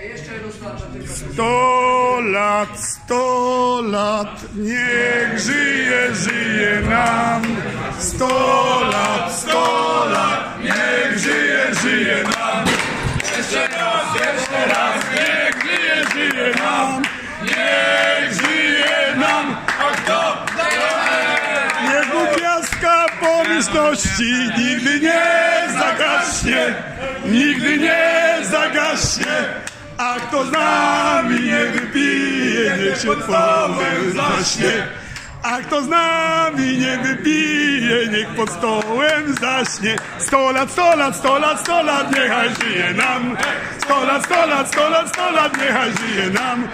Sto lat, sto lat, niech żyje, żyje nam. Sto lat, sto lat, niech żyje, żyje nam. Jeszcze raz, jeszcze raz, niech żyje, żyje nam. Niech żyje nam, a kto? Niech gwiazdka pomyślności nigdy nie zagaśnie, nigdy nie zagaśnie. A kto z nami nie wypije, niech się stołem zaśnie. A kto z nami nie wypije, niech pod stołem zaśnie. Sto lat, sto lat, sto lat, sto lat, niechaj żyje nam. Sto lat, sto lat, sto lat, sto lat, niechaj żyje nam.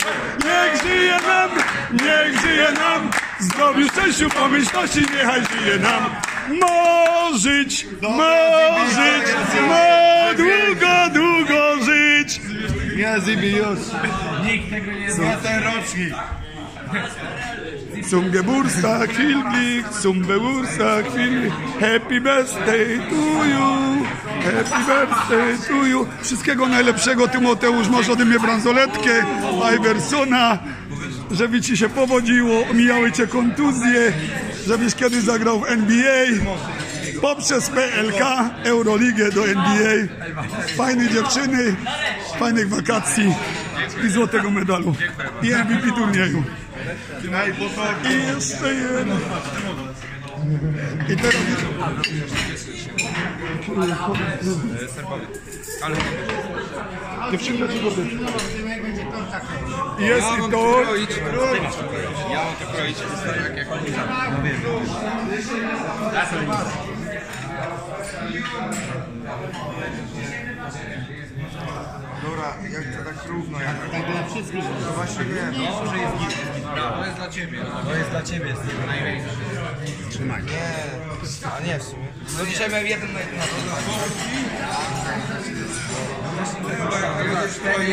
Niech żyje nam, niech żyje nam. Zdrowiu, szczęściu, pomyślności, niechaj żyje nam. Mo żyć, mo żyć, mo długo. Ja zibi już. Nikt tego nie zna. ten rocznik. Zum Geburtstag viel Glück, zum Geburtstag viel Happy birthday to you, happy birthday to you. Wszystkiego najlepszego Tymoteusz, masz ode mnie bransoletkę, Iversona, żeby ci się powodziło, omijały cię kontuzje, żebyś kiedyś zagrał w NBA, poprzez PLK, Euroligę do NBA. Fajne dziewczyny, fajnych wakacji i złotego medalu i MVP turnieju. I jeszcze jedno. I teraz dziewczynka ci dobry. Jest i to. Ja mam to kroić, jak jak Dobra, jak to tak równo, jak tak dla wszystkich. No właśnie wiem. No, że jest git. To jest dla ciebie. To jest dla ciebie, jest największy. Nie, a nie w sumie. No dzisiaj miałem jeden na jeden.